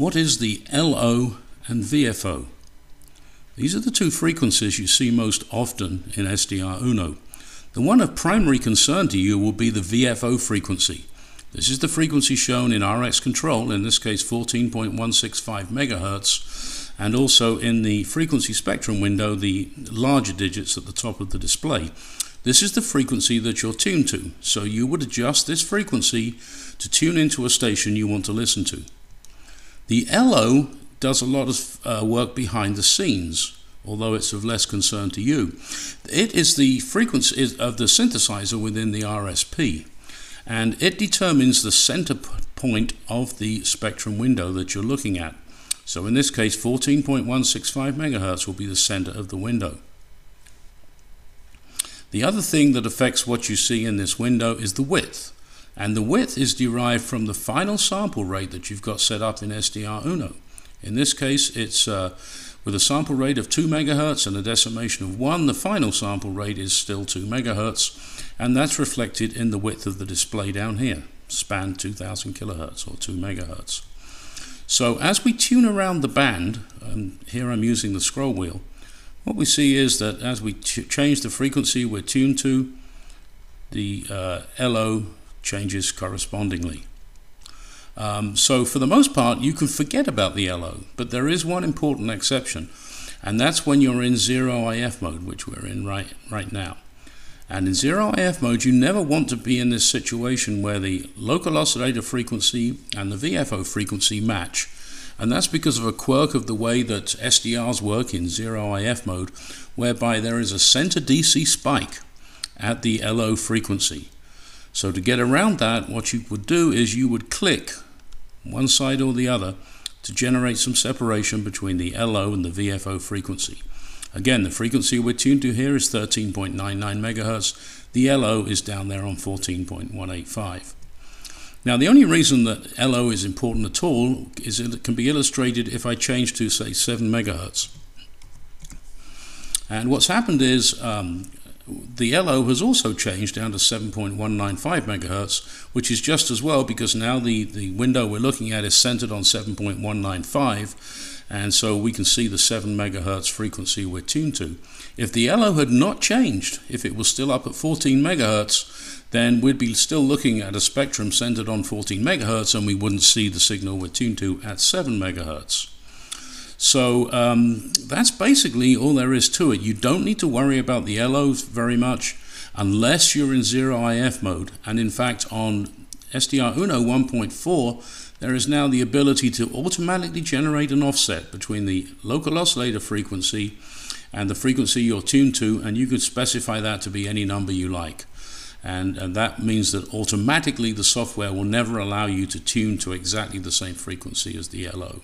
What is the LO and VFO? These are the two frequencies you see most often in SDRuno. The one of primary concern to you will be the VFO frequency. This is the frequency shown in RX control, in this case 14.165 megahertz, and also in the frequency spectrum window, the larger digits at the top of the display. This is the frequency that you're tuned to, so you would adjust this frequency to tune into a station you want to listen to. The LO does a lot of uh, work behind the scenes, although it's of less concern to you. It is the frequency of the synthesizer within the RSP, and it determines the center point of the spectrum window that you're looking at. So in this case, 14.165 megahertz will be the center of the window. The other thing that affects what you see in this window is the width. And the width is derived from the final sample rate that you've got set up in SDRuno. In this case, it's uh, with a sample rate of 2 megahertz and a decimation of 1. The final sample rate is still 2 megahertz, and that's reflected in the width of the display down here, span 2000 kilohertz or 2 megahertz. So as we tune around the band, and here I'm using the scroll wheel, what we see is that as we change the frequency we're tuned to, the uh, LO changes correspondingly. Um, so for the most part, you can forget about the LO, but there is one important exception, and that's when you're in zero IF mode, which we're in right, right now. And in zero IF mode, you never want to be in this situation where the local oscillator frequency and the VFO frequency match. And that's because of a quirk of the way that SDRs work in zero IF mode, whereby there is a center DC spike at the LO frequency. So to get around that, what you would do is you would click one side or the other to generate some separation between the LO and the VFO frequency. Again, the frequency we're tuned to here is 13.99 megahertz. The LO is down there on 14.185. Now, the only reason that LO is important at all is it can be illustrated if I change to, say, 7 megahertz. And what's happened is um, the LO has also changed down to 7.195 megahertz, which is just as well because now the, the window we're looking at is centered on 7.195, and so we can see the 7 megahertz frequency we're tuned to. If the LO had not changed, if it was still up at 14 megahertz, then we'd be still looking at a spectrum centered on 14 megahertz and we wouldn't see the signal we're tuned to at 7 megahertz. So um, that's basically all there is to it. You don't need to worry about the LOs very much unless you're in zero IF mode. And in fact, on SDRuno 1.4, there is now the ability to automatically generate an offset between the local oscillator frequency and the frequency you're tuned to, and you could specify that to be any number you like. And, and, that means that automatically the software will never allow you to tune to exactly the same frequency as the LO.